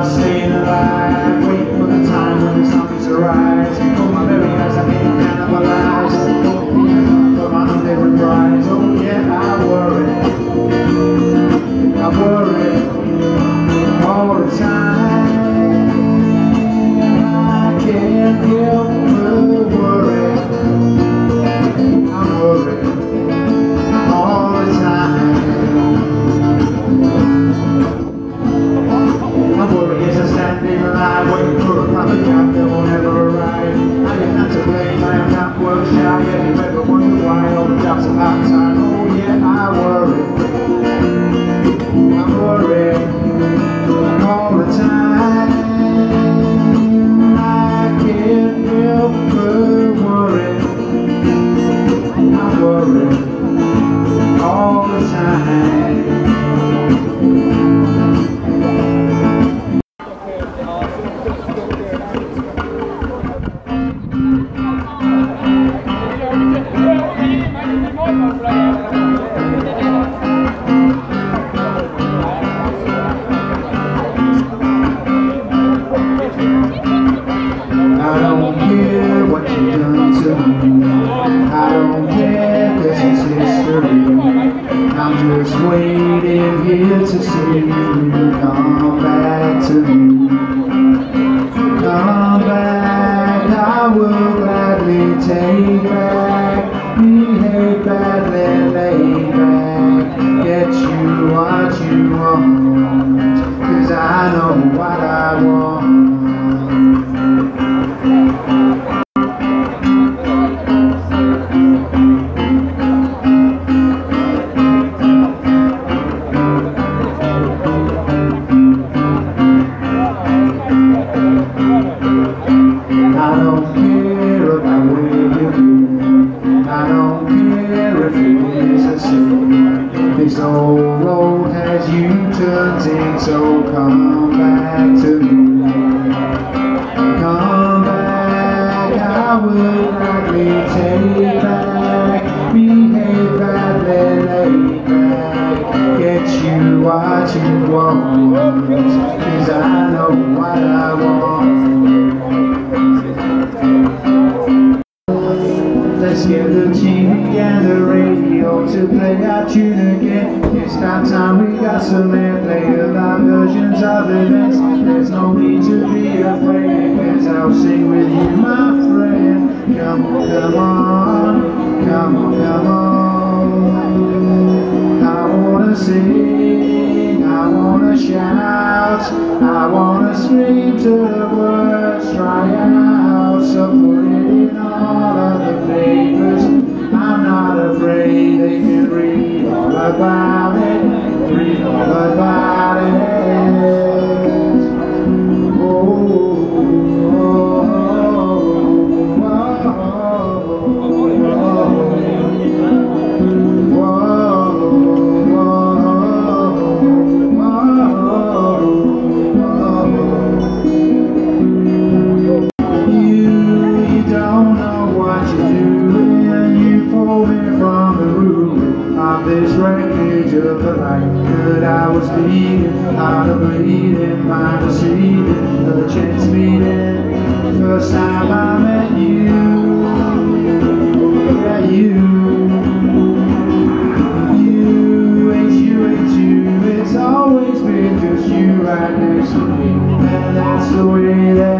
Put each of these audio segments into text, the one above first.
I'll say Thank you. to see you come back to me. Come back to me. Come back. I will gladly take back. Behave badly, lay back. Get you what you want. Cause I know what I want. Let's get the TV and the radio to play our tune again. It's about time we got some air versions of events There's no need to be afraid. Cause I'll sing with you, my friend. Come on, come on, come on, come on. I wanna sing, I wanna shout. I wanna scream to the words Try out some of the light that I was needing, Out of bleeding, mind receding the chance meeting First time I met you you. You, it's you, it's you. It's always been just you right next to me. And that's the way that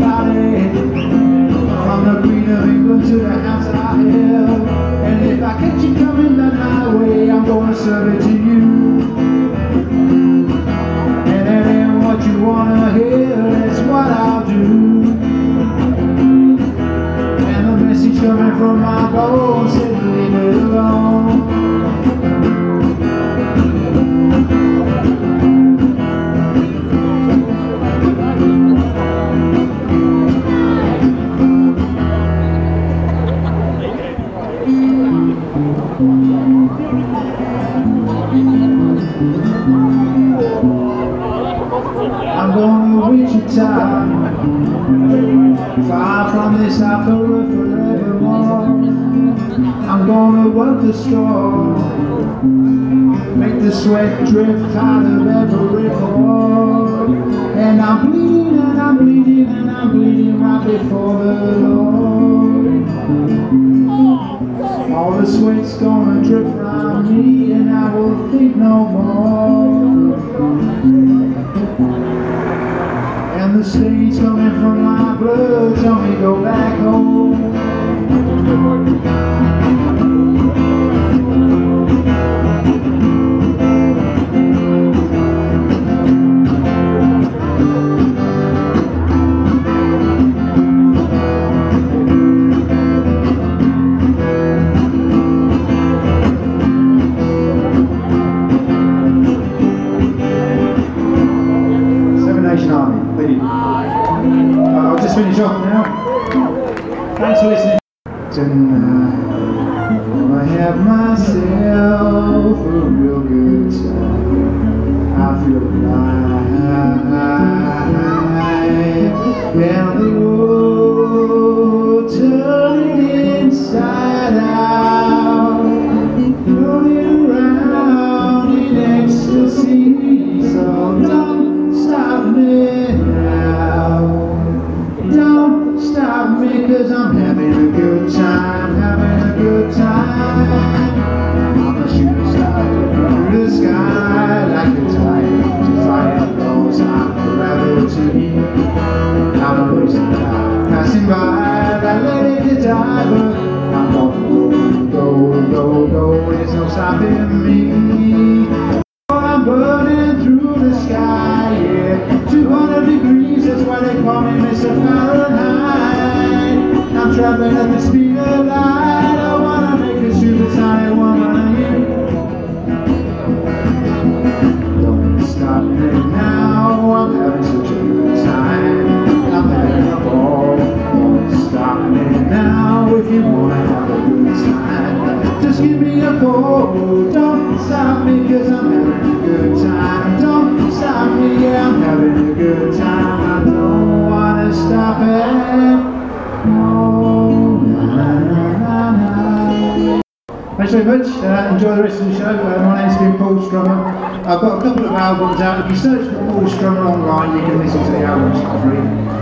From the Queen of England to the house I held And if I catch you coming down my way I'm gonna serve it to you the straw, make the sweat drip out of every pore. And I'm bleeding and I'm bleeding and I'm bleeding right before the Lord. All the sweat's gonna drip from me and I will think no more. And the stains coming from my blood tell me go back home. Tonight, uh, I have myself a real good time. I feel alive. And the world turning inside out. Floating around in ecstasy. So don't stop me now. Don't stop me cause I'm having a good call me very much. Uh, enjoy the rest of the show. Uh, my name's been Paul Strummer. I've got a couple of albums out. If you search for Paul Strummer online, you can listen to the albums for free.